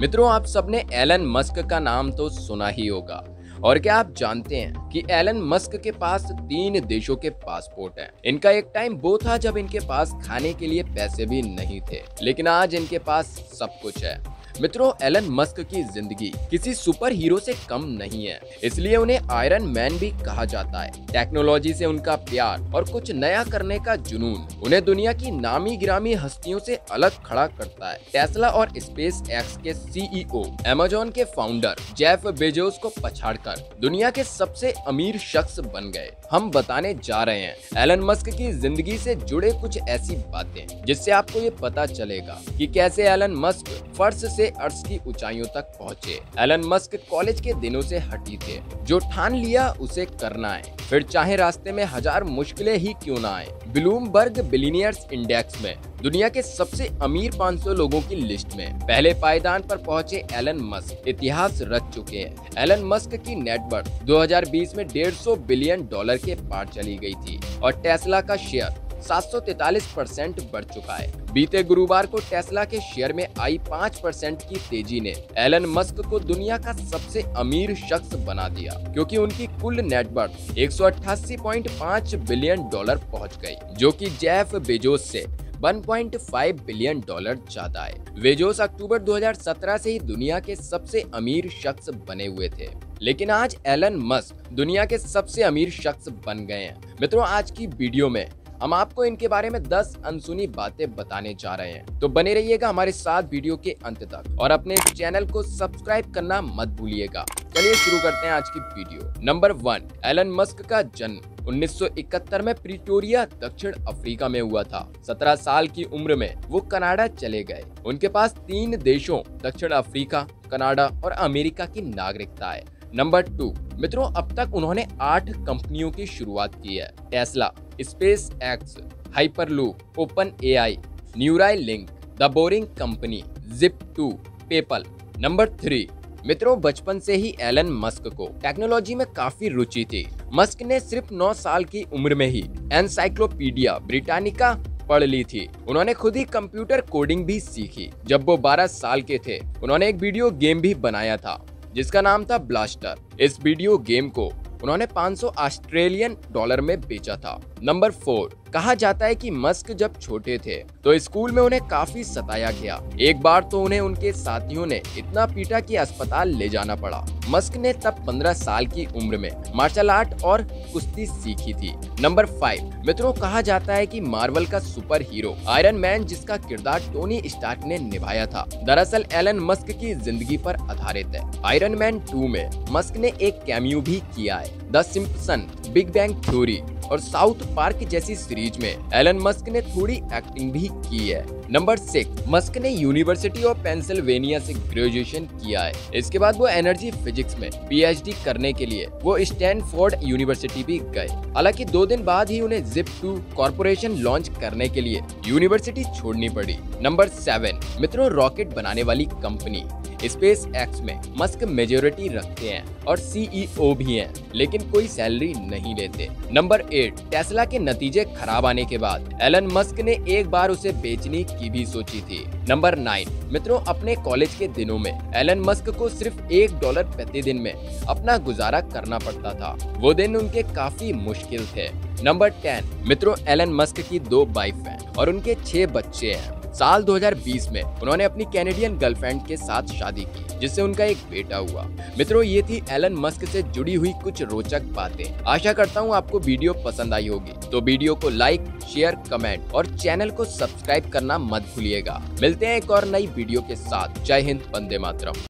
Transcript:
मित्रों, आप सबने एलन मस्क का नाम तो सुना ही होगा। और क्या आप जानते हैं कि एलन मस्क के पास तीन देशों के पासपोर्ट हैं? इनका एक टाइम वो था जब इनके पास खाने के लिए पैसे भी नहीं थे। लेकिन आज इनके पास सब कुछ है। मित्रों, एलन मस्क की ज़िंदगी किसी सुपर हीरो से कम नहीं है, इसलिए उन्हें आयरन मैन भी कहा जाता है। टेक्नोलॉजी से उनका प्यार और कुछ नया करने का जुनून उन्हें दुनिया की नामी गिरामी हस्तियों से अलग खड़ा करता है। टेस्ला और स्पेस एक्स के सीईओ एमेजोन के फाउंडर जेफ बेजोस को पछाड़कर दुनिया के सबसे अमीर शख्स बन गए। हम बताने जा रहे हैं, एलन मस्क की ज़िंदगी से जुड़े कुछ ऐसी बातें, जिससे आपको ये पता चलेगा कि कैसे एलन मस्क फर्श अर्श की ऊंचाइयों तक पहुँचे। एलन मस्क कॉलेज के दिनों से हटी थे। जो ठान लिया, उसे करना है। फिर चाहे रास्ते में हज़ार मुश्किलें ही क्यों ना आए। ब्लूमबर्ग बिलीनियर्स इंडेक्स में, दुनिया के सबसे अमीर 500 लोगों की लिस्ट में, पहले पायदान पर पहुँचे एलन मस्क इतिहास रच चुके हैं। एलन मस्क की नेटवर्थ 2020 में 150 बिलियन डॉलर के पार चली गई थी। और टेस्ला का शेयर 743 परसेंट बढ़ चुका है। बीते गुरुवार को टेस्ला के शेयर में आई 5 परसेंट की तेज़ी ने एलन मस्क को दुनिया का सबसे अमीर शख्स बना दिया, क्योंकि उनकी कुल नेटवर्थ एक बिलियन डॉलर पहुँच गई, जो कि जेफ बेजोस से 1.5 बिलियन डॉलर ज़्यादा है। वेजोस अक्टूबर 2017 से ही दुनिया के सबसे अमीर शख्स बने हुए थे। लेकिन आज एलन मस्क दुनिया के सबसे अमीर शख्स बन गए हैं। मित्रों, आज की वीडियो में हम आपको इनके बारे में 10 अनसुनी बातें बताने जा रहे हैं। तो बने रहिएगा हमारे साथ वीडियो के अंत तक। और अपने चैनल को सब्सक्राइब करना मत भूलिएगा। चलिए शुरू करते हैं आज की video. Number one, Elon Musk का जन्म 1971 में प्रिटोरिया, दक्षिण अफ्रीका में हुआ था। 17 साल की उम्र में वो कनाडा चले गए। उनके पास तीन देशों, दक्षिण अफ्रीका, कनाडा और अमेरिका की नागरिकता है। नंबर टू, मित्रों, अब तक उन्होंने आठ कंपनियों की शुरुआत की है। Tesla Space X hyper hyperloop, open AI Neuralink, the boring company, zip two, PayPal. Number three, मित्रों, बचपन से ही एलन मस्क को। टेक्नोलॉजी में काफ़ी रुचि थी। मस्क ने सिर्फ़ 9 साल की उम्र में ही एनसाइक्लोपीडिया ब्रिटानिका पढ़ ली थी। उन्होंने खुद ही कंप्यूटर कोडिंग भी सीखी। जब वो 12 साल के थे, उन्होंने एक वीडियो गेम भी बनाया था, जिसका नाम था ब्लास्टर। इस वीडियो गेम को उन्होंने 500 ऑस्ट्रेलियन डॉलर में बेचा था। नंबर फोर कहा जाता है कि मस्क जब छोटे थे तो स्कूल में उन्हें काफ़ी सताया गया। एक बार तो उन्हें उनके साथियों ने इतना पीटा कि अस्पताल ले जाना पड़ा। मस्क ने तब 15 साल की उम्र में मार्शल आर्ट और कुश्ती सीखी थी। नंबर फाइव, मित्रों, कहा जाता है कि मार्वल का सुपर हीरो आयरन मैन, जिसका किरदार टोनी स्टार्क ने निभाया था, दरअसल एलन मस्क की ज़िंदगी पर आधारित है। आयरन मैन टू में मस्क ने एक कैम्यू भी किया है। The Simpson, big bang theory. और साउथ पार्क जैसी सीरीज़ में एलन मस्क ने थोड़ी एक्टिंग भी की है। नंबर सिक्स मस्क ने यूनिवर्सिटी ऑफ़ पेंसिल्वेनिया से ग्रेजुएशन किया है। इसके बाद वो एनर्जी फिजिक्स में पीएचडी करने के लिए वो स्टैनफोर्ड यूनिवर्सिटी भी गए। हालाँकि दो दिन बाद ही उन्हें जिप टू कॉरपोरेशन लॉन्च करने के लिए यूनिवर्सिटी छोड़नी पड़ी। नंबर सेवन मित्रों रॉकेट बनाने वाली कंपनी स्पेस एक्स में मस्क मेजोरिटी रखते हैं और सीईओ भी हैं, लेकिन कोई सैलरी नहीं लेते। नंबर एट टेस्ला के नतीजे खराब आने के बाद एलन मस्क ने एक बार उसे बेचने की भी सोची थी। नंबर नाइन मित्रों अपने कॉलेज के दिनों में एलन मस्क को सिर्फ़ एक डॉलर प्रति दिन में अपना गुजारा करना पड़ता था। वो दिन उनके काफ़ी मुश्किल थे। नंबर टेन मित्रों एलन मस्क की दो वाइफ हैं और उनके छह बच्चे हैं। साल 2020 में उन्होंने अपनी कैनेडियन गर्लफ्रेंड के साथ शादी की, जिससे उनका एक बेटा हुआ। मित्रों, ये थी एलन मस्क से जुड़ी हुई कुछ रोचक बातें। आशा करता हूँ आपको वीडियो पसंद आई होगी। तो वीडियो को लाइक शेयर कमेंट और चैनल को सब्सक्राइब करना मत भूलिएगा। मिलते हैं एक और नई वीडियो के साथ। जय हिंद, वंदे मातरम।